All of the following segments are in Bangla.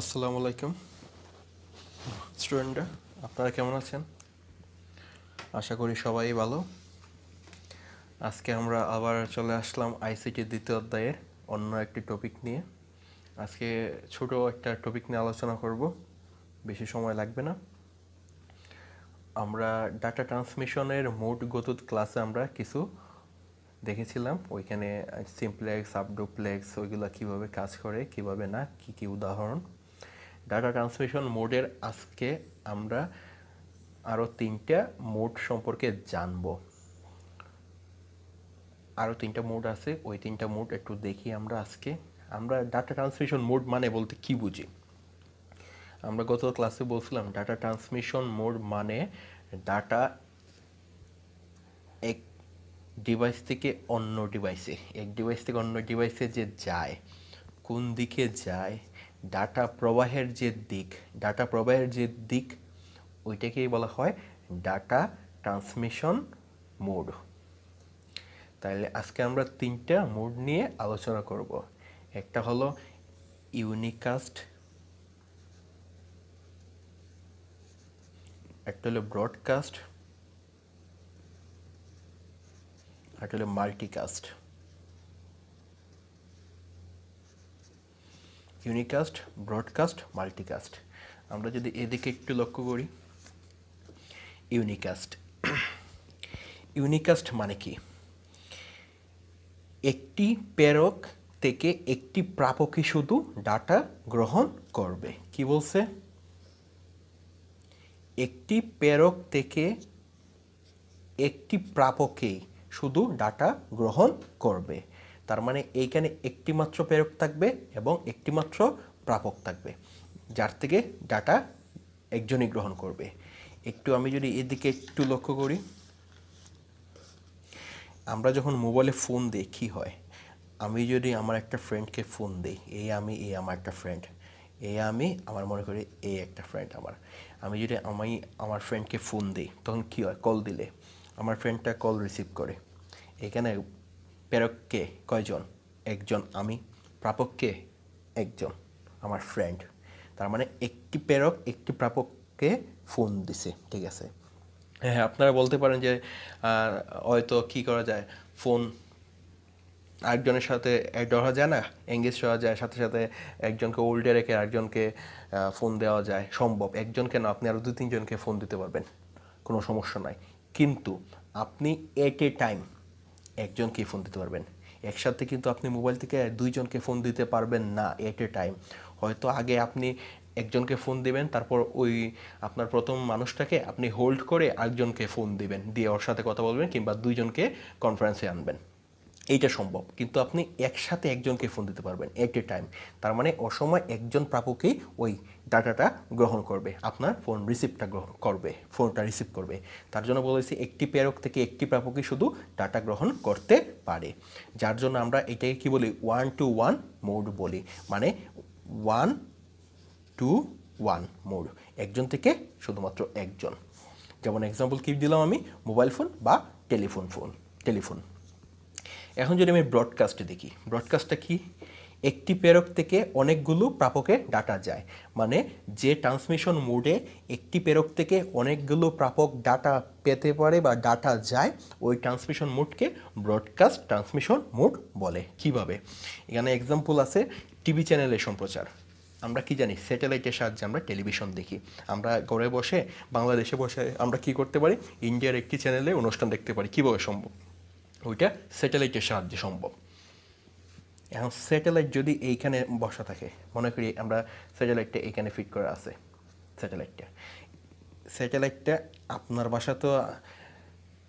আসসালামু আলাইকুম। স্টুডেন্টরা, আপনারা কেমন আছেন? আশা করি সবাই ভালো। আজকে আমরা আবার চলে আসলাম আইসিটির দ্বিতীয় অধ্যায়ের অন্য একটি টপিক নিয়ে। আজকে ছোট একটা টপিক নিয়ে আলোচনা করব, বেশি সময় লাগবে না। আমরা ডাটা ট্রান্সমিশনের মোট গতুত ক্লাসে আমরা কিছু দেখেছিলাম। ওইখানে সিমপ্লেক্স সাবডুপ্লেক্স ওইগুলো কীভাবে কাজ করে, কীভাবে না, কি কি উদাহরণ। ডাটা ট্রান্সমিশন মোডের আজকে আমরা আরও তিনটা মোড সম্পর্কে জানব। আরও তিনটা মোড আছে, ওই তিনটা মোড একটু দেখি আমরা আজকে। আমরা ডাটা ট্রান্সমিশন মোড মানে বলতে কি বুঝি? আমরা গত ক্লাসে বলছিলাম, ডাটা ট্রান্সমিশন মোড মানে ডাটা এক ডিভাইস থেকে অন্য ডিভাইসে, এক ডিভাইস থেকে অন্য ডিভাইসে যে যায়, কোন দিকে যায় ডাটা প্রবাহের যে দিক, ডাটা প্রবাহের যে দিক, ওইটাকেই বলা হয় ডাটা ট্রান্সমিশন মোড। তাহলে আজকে আমরা তিনটা মোড নিয়ে আলোচনা করব। একটা হলো ইউনিকাস্ট, একটা হলো ব্রডকাস্ট একটা হলো মাল্টিকাস্ট। Unicast, broadcast, multicast. আমরা যদি এদিকে একটু লক্ষ্য করি, ইউনিকাস্ট। ইউনিকাস্ট মানে কি? একটি প্রেরক থেকে একটি প্রাপকই শুধু ডাটা গ্রহণ করবে। কি বলছে? একটি প্রেরক থেকে একটি প্রাপকেই শুধু ডাটা গ্রহণ করবে। তার মানে এইখানে একটি মাত্র প্রেরক থাকবে এবং একটি মাত্র প্রাপক থাকবে, যার থেকে ডাটা একজনই গ্রহণ করবে। একটু আমি যদি এদিকে একটু লক্ষ্য করি, আমরা যখন মোবাইলে ফোন দিই কী হয়, আমি যদি আমার একটা ফ্রেন্ডকে ফোন দিই এই আমি এই আমার একটা ফ্রেন্ড এই আমি, আমার মনে করি এই একটা ফ্রেন্ড আমার। আমি যদি আমি আমার ফ্রেন্ডকে ফোন দিই, তখন কী হয়? কল দিলে। আমার ফ্রেন্ডটা কল রিসিভ করে। এখানে প্রেরককে কয়জন একজন আমি প্রাপককে একজন আমার ফ্রেন্ড তার মানে একটি প্রেরক একটি প্রাপককে ফোন দিছে ঠিক আছে হ্যাঁ আপনারা বলতে পারেন যে হয়তো কি করা যায়? ফোন আরেকজনের সাথে অ্যাড হওয়া যায় না? এঙ্গেজ হওয়া যায়, সাথে সাথে একজনকে ওল্ডে রেখে আরেকজনকে ফোন দেওয়া যায়। সম্ভব। একজনকে না, আপনি আরও দু তিনজনকে ফোন দিতে পারবেন। কোনো সমস্যা নাই। কিন্তু আপনি এট এ টাইম একজনকেই ফোন দিতে পারবেন। একসাথে কিন্তু আপনি মোবাইল থেকে দুইজনকে ফোন দিতে পারবেন না এট এ টাইম হয়তো আগে আপনি একজনকে ফোন দিবেন, তারপর ওই আপনার প্রথম মানুষটাকে আপনি হোল্ড করে আরেকজনকে ফোন দিবেন। দিয়ে ওর সাথে কথা বলবেন কিংবা দুইজনকে কনফারেন্সে আনবেন। এইটা সম্ভব। কিন্তু আপনি একসাথে একজনকে ফোন দিতে পারবেন এট এ টাইম তার মানে অসময় একজন প্রাপকেই ওই ডাটাটা গ্রহণ করবে, আপনার ফোন রিসিভটা গ্রহণ করবে ফোনটা রিসিভ করবে। তার জন্য বলেছি একটি প্রেরক থেকে একটি প্রাপকই শুধু ডাটা গ্রহণ করতে পারে। যার জন্য আমরা এটাকে কি বলি? ওয়ান টু ওয়ান মোড বলি। মানে ওয়ান টু ওয়ান মোড একজন থেকে শুধুমাত্র একজন। যেমন এক্সাম্পল কি দিলাম আমি? মোবাইল ফোন বা টেলিফোন ফোন টেলিফোন এখন যদি আমি ব্রডকাস্টে দেখি ব্রডকাস্টটা কি? একটি প্রেরক থেকে অনেকগুলো প্রাপকে ডাটা যায়। মানে যে ট্রান্সমিশন মোডে একটি প্রেরক থেকে অনেকগুলো প্রাপক ডাটা পেতে পারে বা ডাটা যায়, ওই ট্রান্সমিশন মোডকে ব্রডকাস্ট ট্রান্সমিশন মোড বলে। কীভাবে? এখানে এক্সাম্পল আছে টিভি চ্যানেলের সম্প্রচার। আমরা কি জানি? স্যাটেলাইটের সাহায্যে আমরা টেলিভিশন দেখি। আমরা ঘরে বসে, বাংলাদেশে বসে আমরা কি করতে পারি? ইন্ডিয়ার একটি চ্যানেলে অনুষ্ঠান দেখতে পারি। কীভাবে সম্ভব? ওইটা স্যাটেলাইটের সাহায্যে সম্ভব। এখন স্যাটেলাইট যদি এইখানে বসা থাকে, মনে করি আমরা স্যাটেলাইটটা এইখানে ফিট করা আছে স্যাটেলাইটটা স্যাটেলাইটটা আপনার বাসাতেও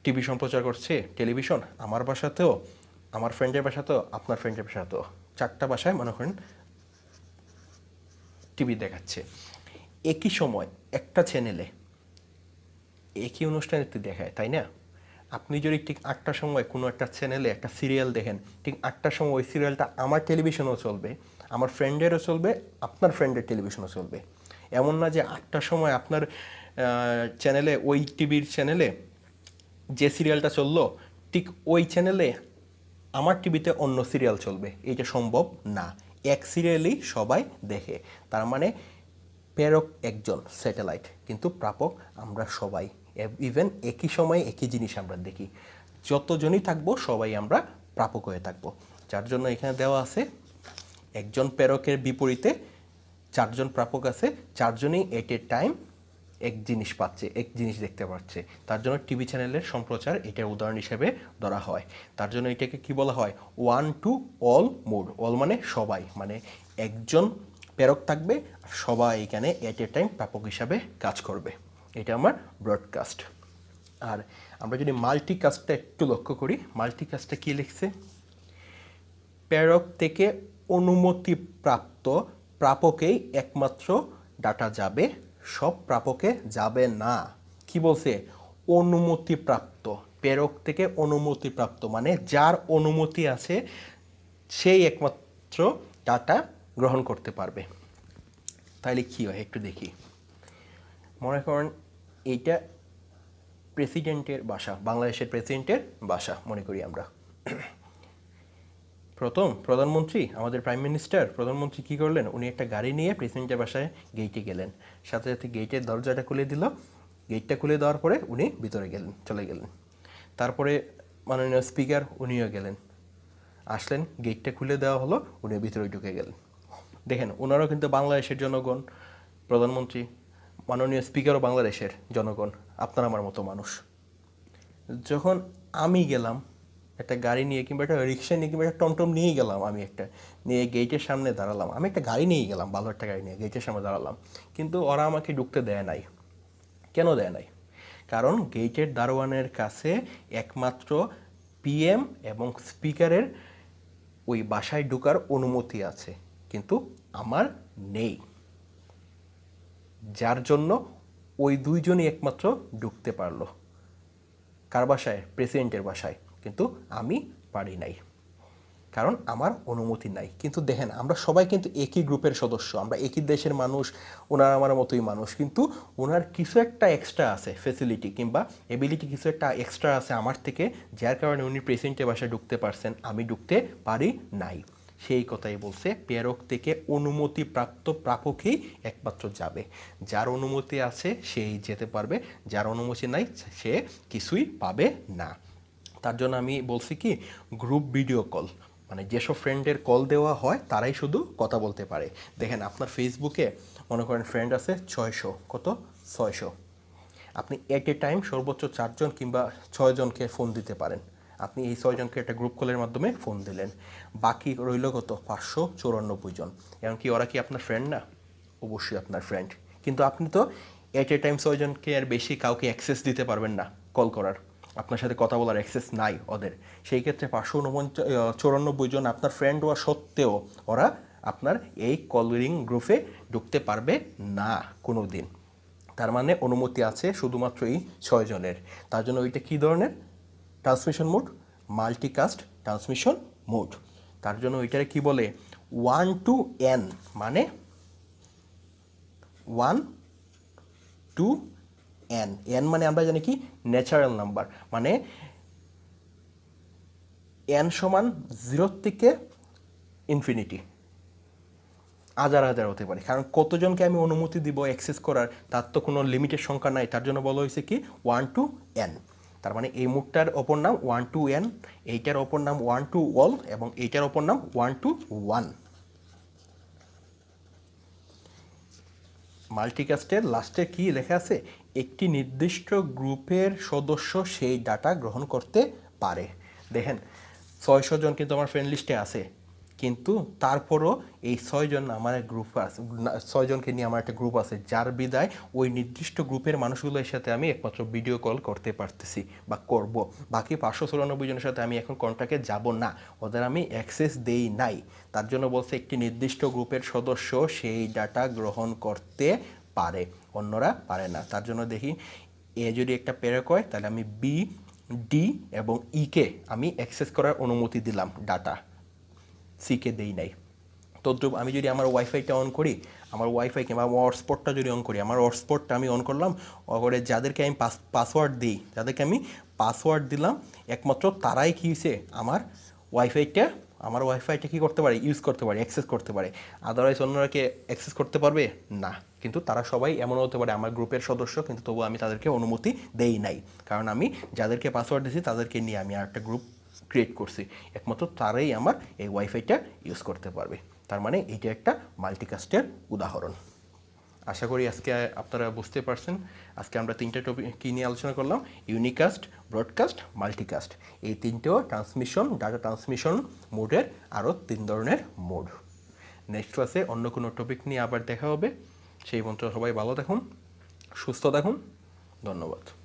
টিভি সম্প্রচার করছে টেলিভিশন আমার বাসাতেও, আমার ফ্রেন্ডের বাসাতেও, আপনার ফ্রেন্ডের বাসাতেও। চারটা বাসায় মনে করেন টিভি দেখাচ্ছে। একই সময় একটা চ্যানেলে একই অনুষ্ঠানটি দেখায়, তাই না? আপনি যদি ঠিক আটটার সময় কোনো একটা চ্যানেলে একটা সিরিয়াল দেখেন, ঠিক আটটার সময় ওই সিরিয়ালটা আমার টেলিভিশনও চলবে, আমার ফ্রেন্ডেরও চলবে, আপনার ফ্রেন্ডের টেলিভিশনও চলবে। এমন না যে আটটার সময় আপনার চ্যানেলে ওই টিভির চ্যানেলে যে সিরিয়ালটা চলল, ঠিক ওই চ্যানেলে আমার টিভিতে অন্য সিরিয়াল চলবে। এইটা সম্ভব না। এক সিরিয়ালই সবাই দেখে। তার মানে প্রেরক একজন স্যাটেলাইট কিন্তু প্রাপক আমরা সবাই। ইভেন একই সময়ে একই জিনিস আমরা দেখি। যতজনই থাকব, সবাই আমরা প্রাপক হয়ে থাকব। যার জন্য এখানে দেওয়া আছে, একজন প্রেরকের বিপরীতে চারজন প্রাপক আছে, চারজনই এট এ টাইম এক জিনিস পাচ্ছে, এক জিনিস দেখতে পাচ্ছে। তার জন্য টিভি চ্যানেলের সম্প্রচার এটার উদাহরণ হিসেবে ধরা হয়। তার জন্য এটাকে কি বলা হয়? One to all mode all মানে সবাই মানে একজন প্রেরক থাকবে সবাই এখানে এট এ টাইম প্রাপক হিসাবে কাজ করবে। এটা আমার ব্রডকাস্ট আর আমরা যদি মাল্টিকাস্টটা একটু লক্ষ্য করি মাল্টিকাস্টটা কী লিখছে? প্রেরক থেকে অনুমতিপ্রাপ্ত প্রাপকেই একমাত্র ডাটা যাবে, সব প্রাপকে যাবে না। কি বলছে? অনুমতিপ্রাপ্ত। প্রেরক থেকে অনুমতিপ্রাপ্ত মানে যার অনুমতি আছে, সেই একমাত্র ডাটা গ্রহণ করতে পারবে। তাহলে কী হয়? একটু দেখি। মনে করেন এইটা প্রেসিডেন্টের বাসা, বাংলাদেশের প্রেসিডেন্টের বাসা মনে করি আমরা। প্রথম প্রধানমন্ত্রী, আমাদের প্রাইম মিনিস্টার প্রধানমন্ত্রী কী করলেন? উনি একটা গাড়ি নিয়ে প্রেসিডেন্টের বাসায় গেইটে গেলেন। সাথে সাথে গেইটের দরজাটা খুলে দিল। গেটটা খুলে দেওয়ার পরে উনি ভিতরে গেলেন, চলে গেলেন। তারপরে মাননীয় স্পিকার উনিও গেলেন। আসলেন গেটটা খুলে দেওয়া হলো, উনি ভিতরে ঢুকে গেলেন। দেখেন ওনারাও কিন্তু বাংলাদেশের জনগণ, প্রধানমন্ত্রী মাননীয় স্পিকারও বাংলাদেশের জনগণ, আপনার আমার মতো মানুষ। যখন আমি গেলাম, একটা গাড়ি নিয়ে কিংবা একটা রিক্সা নিয়ে কিংবা একটা টমটম নিয়ে গেলাম আমি একটা, নিয়ে গেটের সামনে দাঁড়ালাম। আমি একটা গাড়ি নিয়ে গেলাম, ভালো একটা গাড়ি নিয়ে গেটের সামনে দাঁড়ালাম। কিন্তু ওরা আমাকে ঢুকতে দেয় নাই। কেন দেয় নাই? কারণ গেটের দারোয়ানের কাছে একমাত্র পিএম এবং স্পিকারের ওই বাসায় ঢুকার অনুমতি আছে। কিন্তু আমার নেই। যার জন্য ওই দুইজনই একমাত্র ঢুকতে পারল। কার বাসায়? প্রেসিডেন্টের বাসায়। কিন্তু আমি পারি নাই। কারণ আমার অনুমতি নাই। কিন্তু দেখেন, আমরা সবাই কিন্তু একই গ্রুপের সদস্য। আমরা একই দেশের মানুষ, ওনার আমার মতোই মানুষ। কিন্তু ওনার কিছু একটা এক্সট্রা আছে ফেসিলিটি কিংবা এবিলিটি কিছু একটা এক্সট্রা আছে আমার থেকে, যার কারণে উনি প্রেসিডেন্টের বাসায় ঢুকতে পারছেন। আমি ঢুকতে পারি নাই। সেই কথাই বলছে, প্রেরক থেকে অনুমতি প্রাপ্ত প্রাপকই একমাত্র যাবে। যার অনুমতি আছে, সেই যেতে পারবে, যার অনুমতি নাই, সে কিছুই পাবে না। তার জন্য আমি বলছি কি গ্রুপ ভিডিও কল মানে যেসব ফ্রেন্ডের কল দেওয়া হয়, তারাই শুধু কথা বলতে পারে। দেখেন, আপনার ফেসবুকে মনে করেন ফ্রেন্ড আছে ছয়শো, কত? ছয়শো। আপনি এট এ টাইম সর্বোচ্চ চারজন কিংবা ছয়জনকে ফোন দিতে পারেন। আপনি এই ছয়জনকে একটা গ্রুপ কলের মাধ্যমে ফোন দিলেন। বাকি রইল কত? পাঁচশো চৌরানব্বই জন। এমনকি ওরা কি আপনার ফ্রেন্ড না? অবশ্যই আপনার ফ্রেন্ড কিন্তু আপনি তো এট এ টাইম ছয়জনকে আর বেশি কাউকে অ্যাক্সেস দিতে পারবেন না কল করার। আপনার সাথে কথা বলার অ্যাক্সেস নাই ওদের। সেই ক্ষেত্রে পাঁচশো উনপঞ্চাশ চৌরানব্বই জন আপনার ফ্রেন্ড হওয়া সত্ত্বেও ওরা আপনার এই কলিং গ্রুপে ঢুকতে পারবে না কোনো দিন তার মানে অনুমতি আছে শুধুমাত্র এই ছয়জনের। তার জন্য ওইটা কী ধরনের? Transmission mode, multicast transmission mode. তার জন্য ওইটারে কি বলে? ওয়ান টু এন মানে ওয়ান টু এন। এন মানে আমরা জানি কি? Natural number. মানে এন সমান জিরো থেকে ইনফিনিটি। হাজার হাজার হতে পারে। কারণ কতজনকে আমি অনুমতি দিব অ্যাক্সেস করার, তার তো কোনো লিমিটের সংখ্যা নাই। তার জন্য বলা হয়েছে কি? One to N. তার মানে এই মুখটার অপর নাম ওয়ান টু এন এইটার অপর নাম ওয়ান টু ওয়াল এবং এইটার অপর নাম ওয়ান টু ওয়ান মাল্টিকাস্টের লাস্টে কি লেখা আছে? একটি নির্দিষ্ট গ্রুপের সদস্য সেই ডাটা গ্রহণ করতে পারে। দেখেন, ছয়শো জন কিন্তু আমার ফ্রেন্ড লিস্টে আছে। কিন্তু তারপরও এই ছয়জন আমার গ্রুপ আছে ছয়জনকে নিয়ে আমার একটা গ্রুপ আছে, যার বিদায় ওই নির্দিষ্ট গ্রুপের মানুষগুলোর সাথে আমি একমাত্র ভিডিও কল করতে পারতেছি বা করব। বাকি পাঁচশো চুরানব্বই জনের সাথে আমি এখন কন্ট্যাক্টে যাব না। ওদের আমি অ্যাক্সেস দেই নাই। তার জন্য বলছে একটি নির্দিষ্ট গ্রুপের সদস্য সেই ডাটা গ্রহণ করতে পারে, অন্যরা পারে না। তার জন্য দেখি এ যদি একটা প্রেরক হয় তাহলে আমি বি ডি এবং ইকে আমি অ্যাক্সেস করার অনুমতি দিলাম ডাটা সিকে দেই নাই। তদ্রুপ আমি যদি আমার ওয়াইফাইটা অন করি, আমার ওয়াইফাই কিংবা আমার হটস্পটটা যদি অন করি, আমার হটস্পটটা আমি অন করলাম করে যাদেরকে আমি পাস পাসওয়ার্ড দিই, যাদেরকে আমি পাসওয়ার্ড দিলাম, একমাত্র তারাই কী হয়েছে আমার ওয়াইফাইটা আমার ওয়াইফাইটা কি করতে পারে? ইউজ করতে পারে অ্যাক্সেস করতে পারে। আদারওয়াইজ অন্যরা কি অ্যাক্সেস করতে পারবে? না। কিন্তু তারা সবাই এমন হতে পারে, আমার গ্রুপের সদস্য, কিন্তু তবু আমি তাদেরকে অনুমতি দেই নাই। কারণ আমি যাদেরকে পাসওয়ার্ড দিয়েছি, তাদেরকে নিয়ে আমি আর একটা গ্রুপ ক্রিয়েট করছি। একমাত্র তারাই আমার এই ওয়াইফাইটা ইউজ করতে পারবে। তার মানে এইটা একটা মাল্টিকাস্টের উদাহরণ। আশা করি আজকে আপনারা বুঝতে পারছেন। আজকে আমরা তিনটে টপিক কী নিয়ে আলোচনা করলাম? ইউনিকাস্ট ব্রডকাস্ট মাল্টিকাস্ট এই তিনটেও ট্রান্সমিশন ডাটা ট্রান্সমিশন মোডের আরও তিন ধরনের মোড নেক্সট ক্লাসে অন্য কোনো টপিক নিয়ে আবার দেখা হবে। সেই মন্ত্র সবাই ভালো থাকুন, সুস্থ থাকুন। ধন্যবাদ।